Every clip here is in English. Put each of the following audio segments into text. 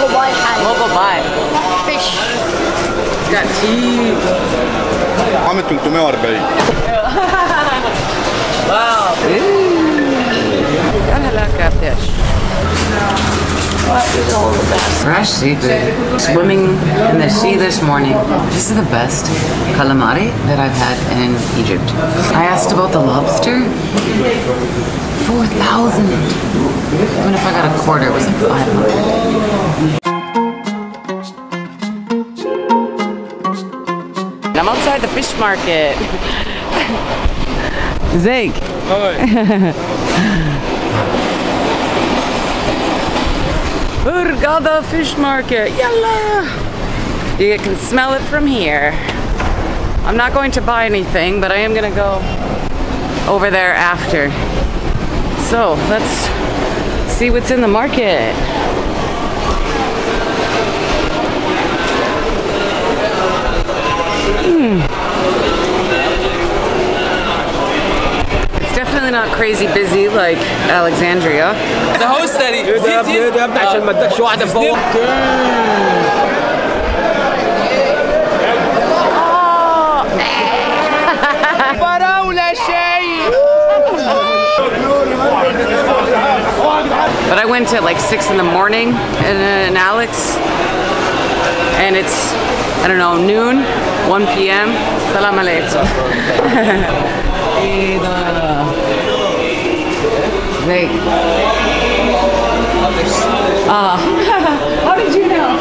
موباي حالي Local buy. فيش Got tea. عامل 340 Wow. Gonna look at fish. Fresh seafood. Swimming in the sea this morning. This is the best calamari that I've had in Egypt. I asked about the lobster. 4,000. Even if I got a quarter, it was like 500. I'm outside the fish market. Zeke. Hurghada Fish Market. Yalla! You can smell it from here. I'm not going to buy anything, but I am going to go over there after. So let's see what's in the market. Hmm. It's definitely not crazy busy like Alexandria. The host that he... But I went at like six in the morning in, in Alex, and it's I don't know noon, 1 p.m. Salam alaikum. Zeke. Ah, how did you know?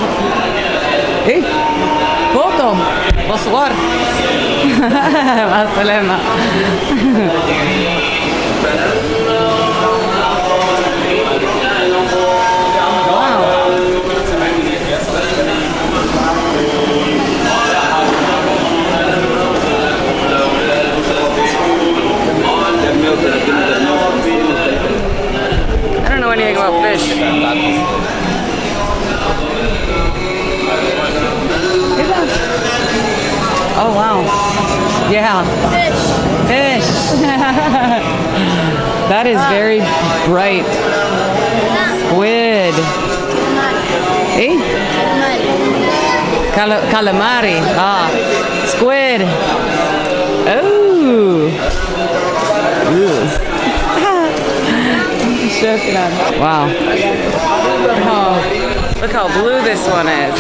Hey, photo. Bonsoir. مع السلامة. a fish. Oh wow. Yeah. Fish. Fish. that is very bright. Squid. Eh? Cal calamari. Ah. Squid. Oh. Ooh. Shukran. Wow. Oh, look how blue this one is.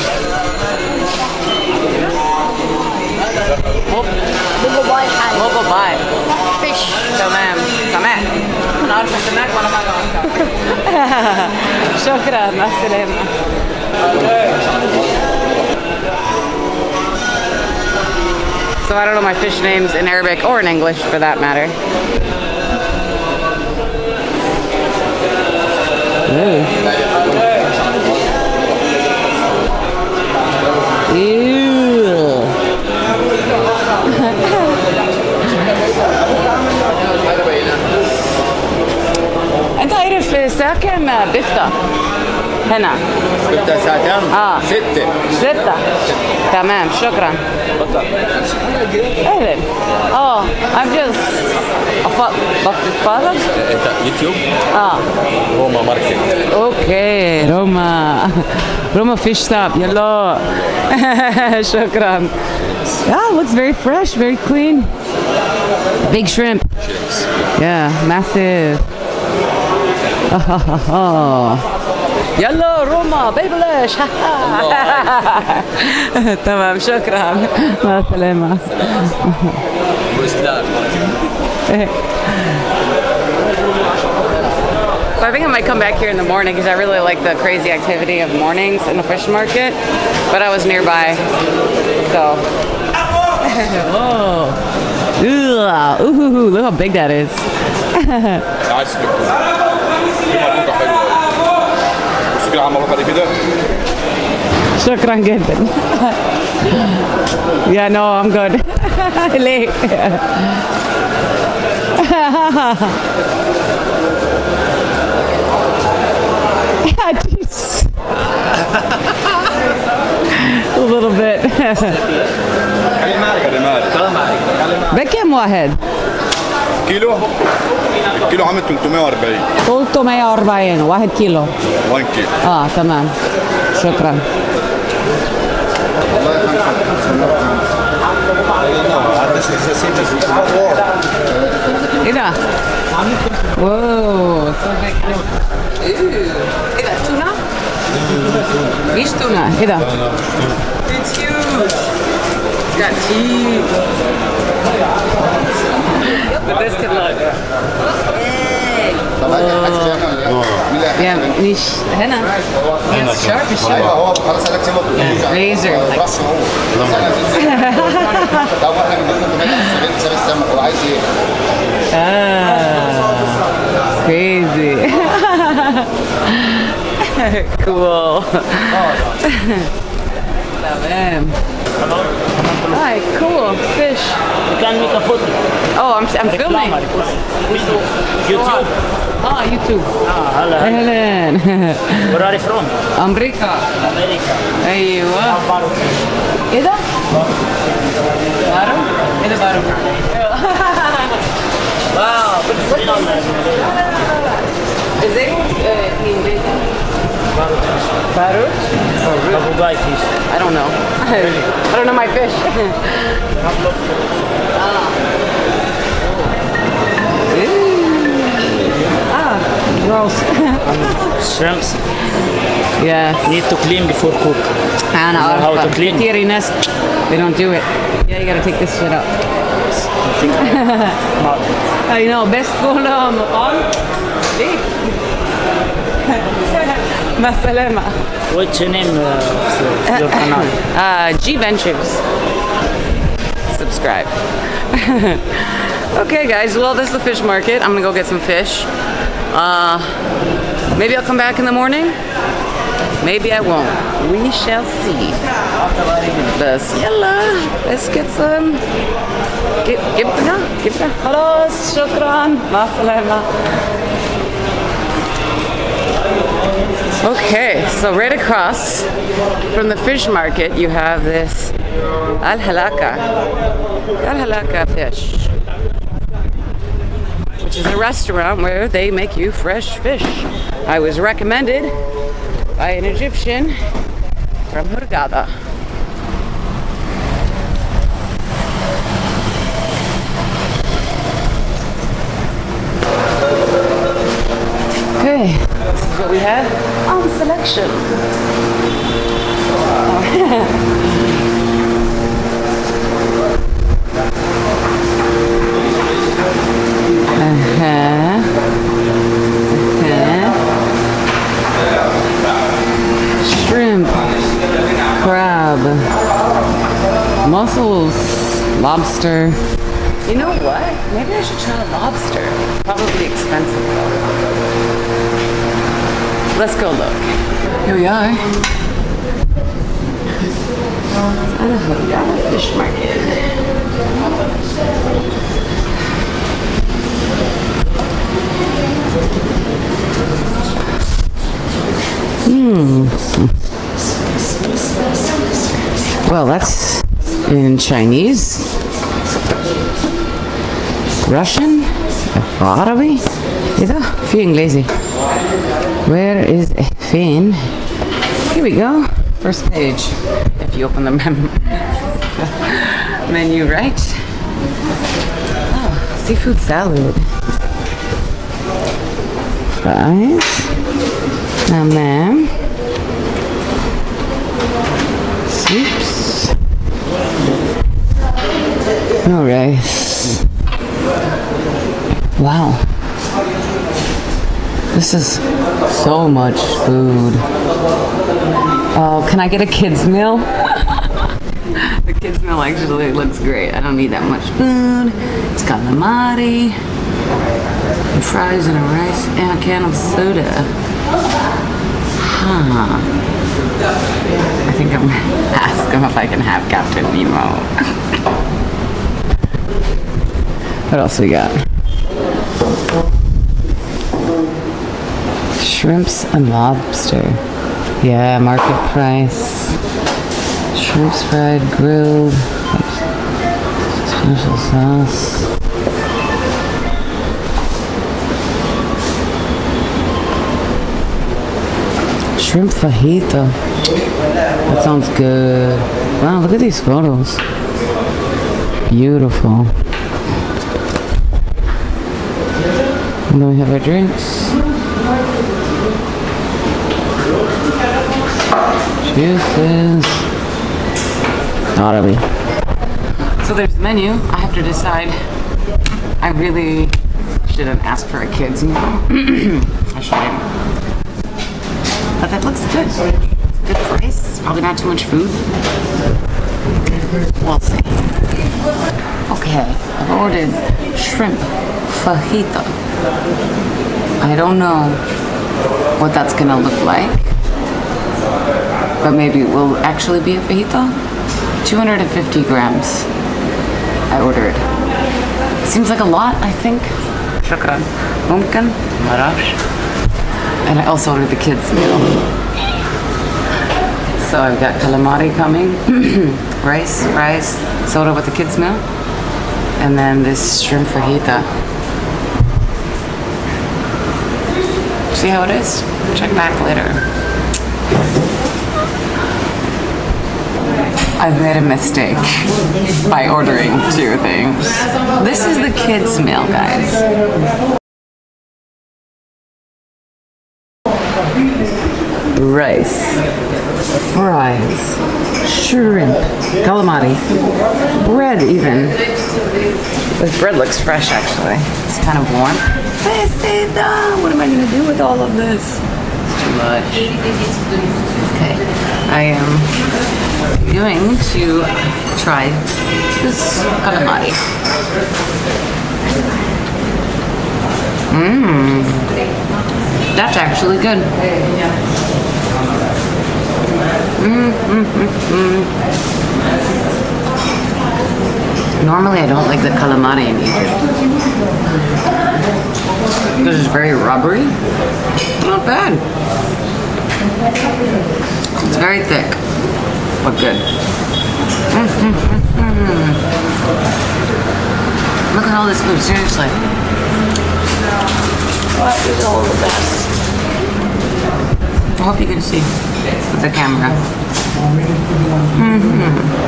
موباي حالي Local buy. فيش تمام سماك انا عارفه السماك وانا ما اعرف شكرا مع السلامه So I don't know my fish names in Arabic or in English for that matter. Ew. أنت عارف كام بفتة هنا. بتاع ساعتين آه. ستة. ستة. تمام شكرا. أهلا. آه I'm just بتفرج يوتيوب. آه. روما ماركت. أوكي روما. روما fish stop يلا. شكرا. Yeah, looks very fresh, very clean. Big shrimp. Yeah, massive. يلا روما بيبلش تمام شكرا. مع السلامة. So I think I might come back here in the morning because I really like the crazy activity of mornings in the fish market. But I was nearby, so. oh, Ooh, ooh, ooh, look how big that is. Shukran Gilbin. Yeah, no, I'm good. Late. ليه؟ Jeez. A little bit. كاليماري بكم واحد؟ كيلو الكيلو عامل 340 340 واحد كيلو 1 كيلو اه تمام شكرا ايه ده؟ واو so big. مش تونة إيه ده؟ It's huge. Got teeth. But this could look. Yeah, مش هنا. Yes, sharp as sharp. هو خلاص قال لك سيبه. Like, راسه هو طب إحنا بنقول له ساب السمك هو عايز إيه؟ ah, crazy. cool. تمام. Hi, cool. Fish. You can make a photo. Oh, I'm, I'm filming. YouTube. Ah, YouTube. Ah, hello. أهلا. Where are you from? أمريكا. America. أيوة. How far? إيه ده؟ بارو؟ إيه ده بارو؟ واو. Butter? Oh, really? Abu Dhabi. I don't know. Really? I don't know my fish. ah. ah, gross. shrimps. Yeah. Need to clean before cook. I know, know how to clean. Tiriness. They don't do it. Yeah, you gotta take this shit out. I know. Best for um, all. Big. What's your name your? Uh, Gventures. Subscribe. okay, guys. Well, this is the fish market. I'm gonna go get some fish. Uh, maybe I'll come back in the morning. Maybe I won't. We shall see. بس يلا let's get some Give, جبنا خلاص شكرا مع Okay, so right across from the fish market, you have this Al Halaka. Al Halaka fish, which is a restaurant where they make you fresh fish. I was recommended by an Egyptian from Hurghada. Okay, this is what we have selection. Uh-huh. Uh-huh. Shrimp, crab, mussels, lobster. You know what? Maybe I should try a lobster. Probably expensive though. Let's go look. Here we are. Idaho Fish Market. Well, that's in Chinese, Russian, Arabic. ايه ده؟ في انجليزي. Where is Finn? Here we go. First page. If you open the menu right. Oh, seafood salad. Fries. And then soups. No rice. Wow. This is so much food. Oh, can I get a kid's meal? the kid's meal actually looks great. I don't need that much food. It's got lamari, and fries and a rice and a can of soda. Huh. I think I'm gonna ask him if I can have Captain Nemo. what else we got? Shrimps and lobster. Yeah, market price. Shrimps fried, grilled. Special sauce. Shrimp fajita. That sounds good. Wow, look at these photos. Beautiful. And then we have our drinks. Juices. Totally. So there's the menu. I have to decide. I really shouldn't ask for a kids meal. I shouldn't. But that looks good. Good price. Probably not too much food. We'll see. Okay, I've ordered shrimp fajita. I don't know what that's gonna look like, but maybe it will actually be a fajita. 250 grams. I ordered. Seems like a lot, I think. Shukran. Mumkin. Marash. And I also ordered the kids' meal. So I've got calamari coming, rice, rice, soda with the kids' meal, and then this shrimp fajita. See how it is? Check back later. I've made a mistake by ordering two things. This is the kids' meal, guys. Rice, fries, shrimp, calamari, bread even. This bread looks fresh actually. It's kind of warm. What am I gonna do with all of this? It's too much. Okay. I am going to try this calamari. Mmm. That's actually good. Normally, I don't like the calamari in Egypt because it's very rubbery. Not bad. It's very thick, but good. Look at all this food, seriously. What is all the best? I hope you can see with the camera. Mm-hmm. Mm-hmm.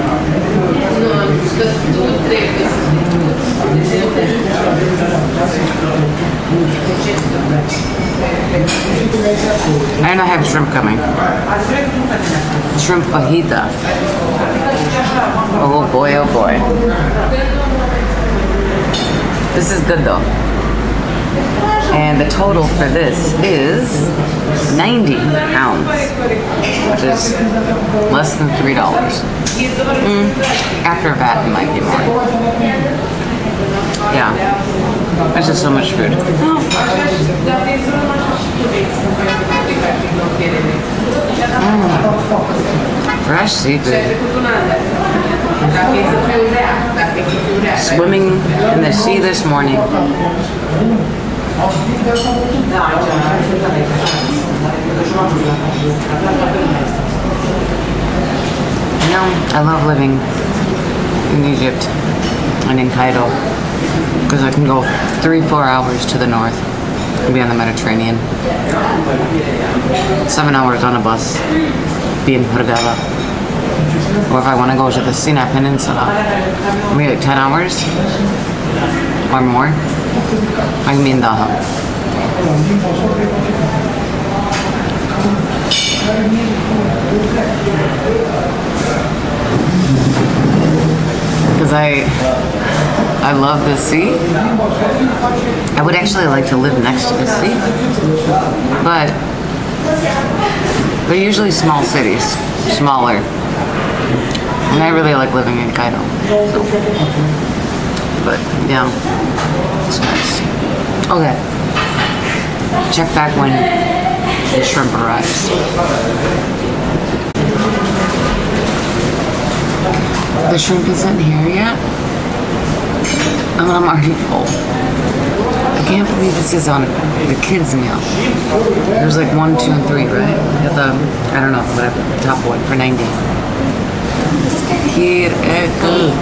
And I have shrimp coming. Shrimp fajita. Oh boy, oh boy. This is good though. And the total for this is 90 pounds, which is less than $3. Mm, after VAT, it might be more. Yeah. There's just so much food. Mm. Fresh seafood. Swimming in the sea this morning. You know, I love living in Egypt and in Cairo because I can go three, four hours to the north and be on the Mediterranean. Seven hours on a bus, be in Hurghada. Or if I want to go to the Sinai Peninsula, maybe like 10 hours or more. I mean Dahab. Because I, I love the sea. I would actually like to live next to the sea, but they're usually small cities, smaller. And I really like living in Cairo. But yeah, it's nice. Okay. Check back when the shrimp arrives. The shrimp isn't here yet. And I'm already full. I can't believe this is on the kids' meal. There's like one, two, and three, right? The, I don't know, whatever, top one for 90. Here it goes.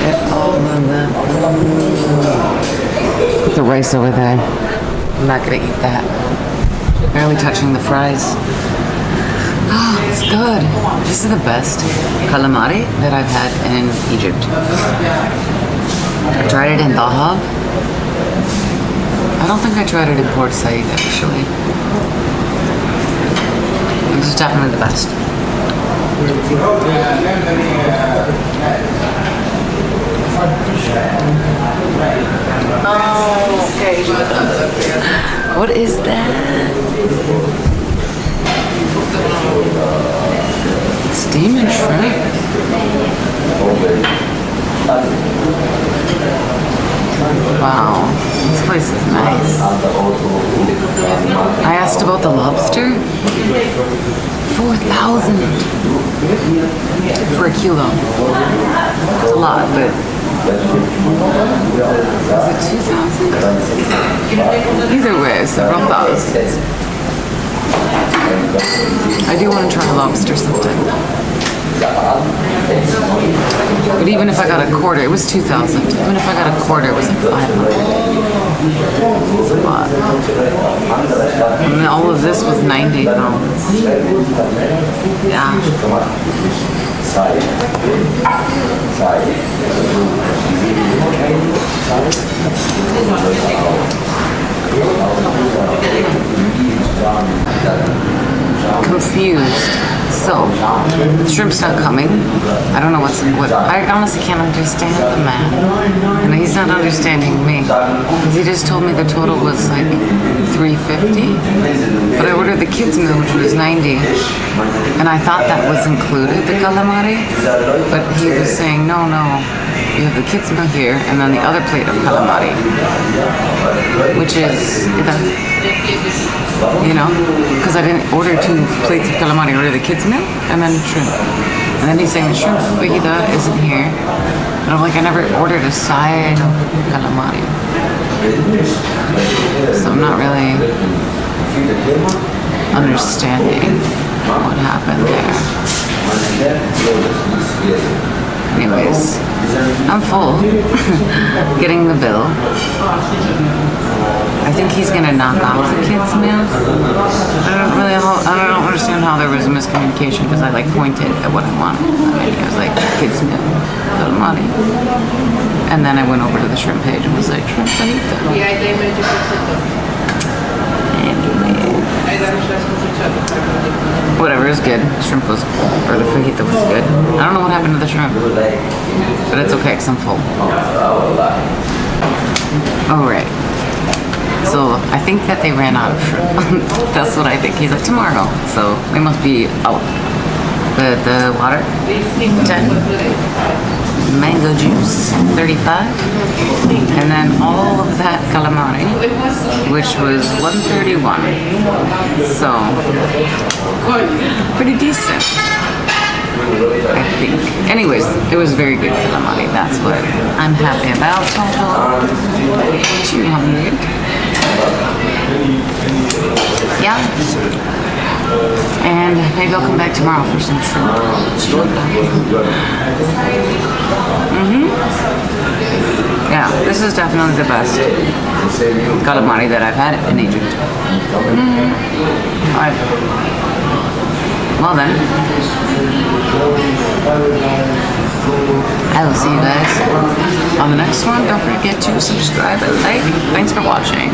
Get all of that. Put the rice over there. I'm not gonna eat that. Barely touching the fries. Oh, Good. This is the best calamari that I've had in Egypt. I tried it in Dahab. I don't think I tried it in Port Said actually. This is definitely the best. Oh, okay. What is that? Steam and shrimp. Wow, this place is nice. I asked about the lobster. Four thousand for a kilo. It's a lot, but is it two thousand? Either way, several thousands. I do want to try lobster sometime. But even if I got a quarter, it was 2,000. Even if I got a quarter, it was like 500. It's a lot. And all of this was 90 pounds. Yeah. Confused. So, the shrimp's not coming. I don't know what's what. I honestly can't understand the man, and he's not understanding me. he just told me the total was like 350, but I ordered the kids meal, which was 90, and I thought that was included the calamari, but he was saying no, no. You have the kids meal here, and then the other plate of calamari, which is you know, because I didn't order two plates of calamari. I ordered the kids meal and then shrimp. And then he's saying the shrimp fajita isn't here. And I'm like, I never ordered a side of calamari. So I'm not really understanding what happened there. Anyways, I'm full. Getting the bill. I think he's gonna knock off the kids' meal. I don't really, I don't understand how there was a miscommunication because I like pointed at what I wanted. I was like kids' meal, calamari, and then I went over to the shrimp page and was like shrimp Whatever, is good. Shrimp was, or the fajita was good. I don't know what happened to the shrimp, but it's okay because I'm full. All right. So I think that they ran out of shrimp. That's what I think. He's like tomorrow, so they must be out. The the water, ten. Mango juice, thirty-five, and then all of that calamari, which was one thirty-one. So pretty decent. I think. Anyways, it was very good calamari. That's what I'm happy about. Total 200. Yeah. And maybe I'll come back tomorrow for some shrimp. Mm-hmm. Yeah, this is definitely the best calamari that I've had in Egypt. Mm-hmm. Alright. Well then. I will see you guys on the next one. Don't forget to subscribe and like. Thanks for watching.